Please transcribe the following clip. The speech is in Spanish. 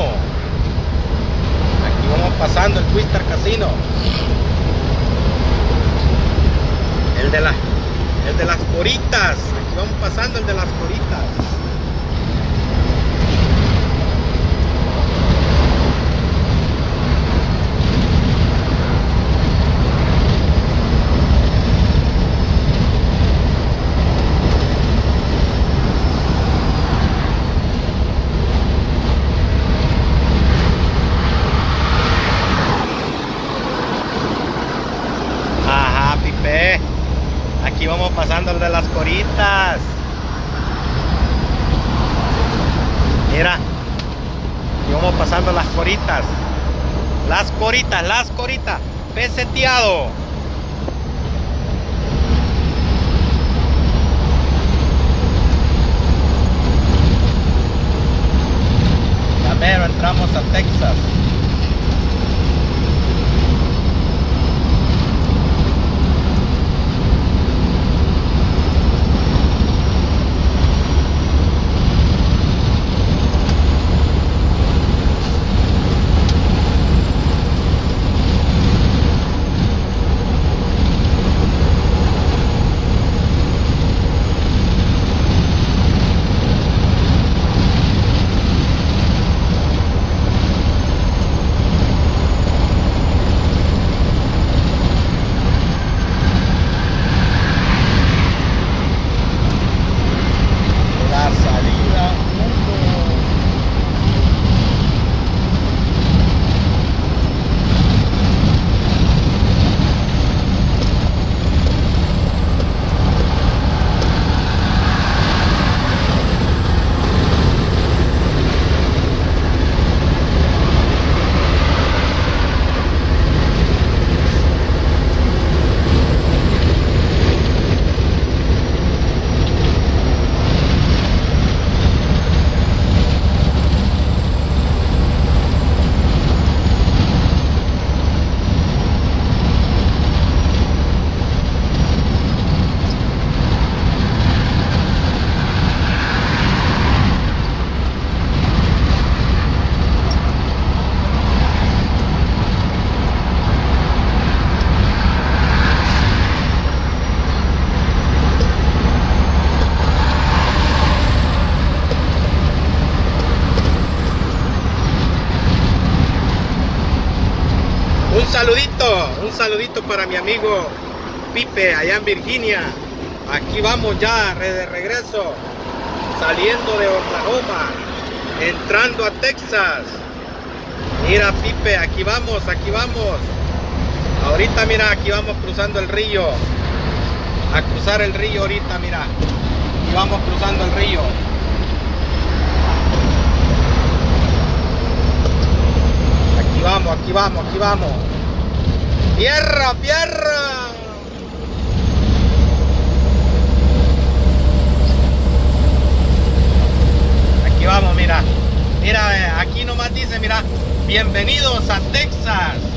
Aquí vamos pasando el Twister Casino. El de, el de las coritas. Aquí vamos pasando el de las coritas. Aquí vamos pasando el de las coritas. Mira. Aquí vamos pasando las coritas. Las coritas, las coritas. Peseteado. Ya mero entramos a Texas. Un saludito, un saludito para mi amigo Pipe allá en Virginia. Aquí vamos ya de regreso, saliendo de Oklahoma, entrando a Texas. Mira Pipe, aquí vamos, aquí vamos. Ahorita mira, aquí vamos cruzando el río. A cruzar el río ahorita, mira. Y vamos cruzando el río. Aquí vamos, aquí vamos, aquí vamos. ¡Tierra, tierra! Aquí vamos, mira. Mira, aquí nomás dice, mira, bienvenidos a Texas.